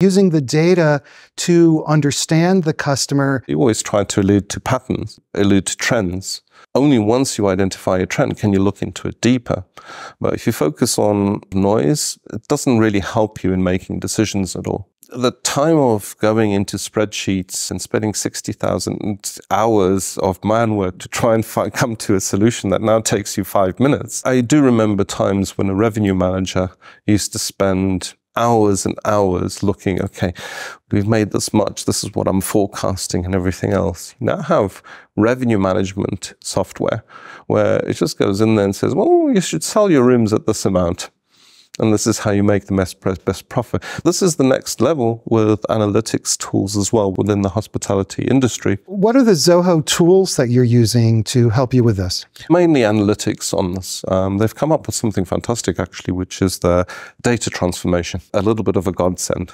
using the data to understand the customer. You always try to allude to patterns, allude to trends. Only once you identify a trend can you look into it deeper. But if you focus on noise, it doesn't really help you in making decisions at all the time of going into spreadsheets and spending 60,000 hours of man work to try and come to a solution that now takes you five minutes. I do remember times when a revenue manager used to spend hours and hours looking, okay, we've made this much, this is what I'm forecasting and everything else. You now have revenue management software where it just goes in there and says, well, you should sell your rooms at this amount. And this is how you make the best, best profit. This is the next level with analytics tools as well within the hospitality industry. What are the Zoho tools that you're using to help you with this? Mainly analytics on this. Um, they've come up with something fantastic actually, which is the data transformation, a little bit of a godsend.